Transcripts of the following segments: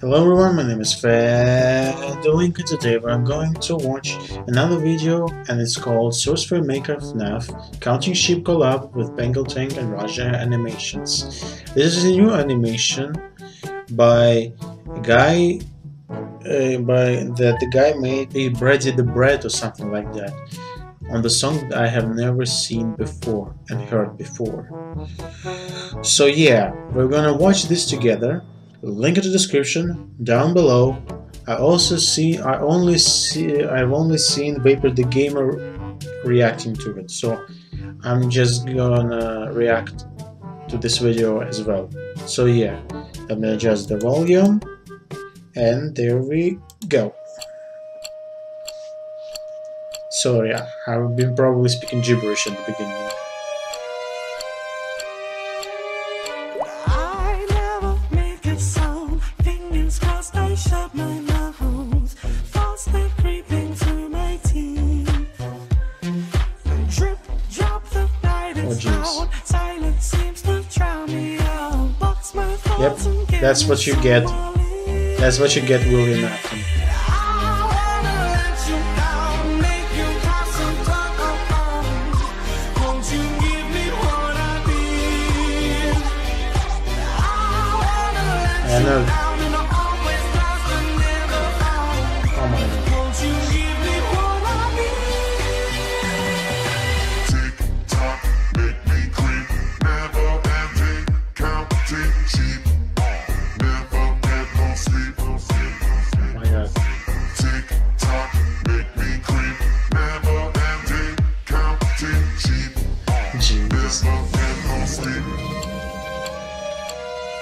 Hello everyone, my name is FeDlink and today we're going to watch another video and it's called Source Filmmaker FNAF Counting Sheep Collab with Pangletang and RogerAnimations. This is a new animation by a guy uh, by that the guy made E.Breddy the Bread or something like that on the song that I have never seen before and heard before. So yeah, we're gonna watch this together link in the description down below. I also see I only see I've only seen Vapor the Gamer reacting to it, so I'm just gonna react to this video as well. So yeah, let me adjust the volume and there we go. Sorry, I've been probably speaking gibberish at the beginning. Yep, that's what you get. That's what you get, William Afton. I know.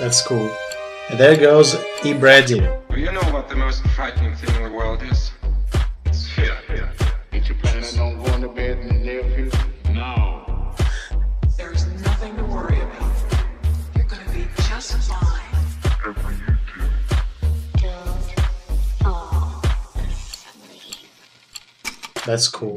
That's cool. And there goes E.Breddy. You know what the most frightening thing in the world is? It's fear. fear. Ain't you planning on going to bed in the near future? No. There's nothing to worry about. You're gonna be just fine. That's cool.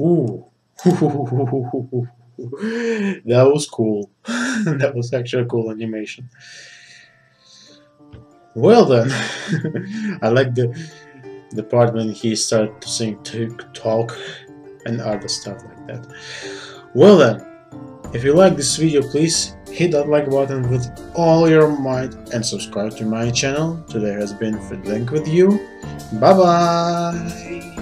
Ooh. that was cool. that was actually a cool animation. Well then, I like the the part when he started to sing talk and other stuff like that. Well then, if you like this video, please hit that like button with all your might and subscribe to my channel. Today has been FeDlink with you. Bye bye!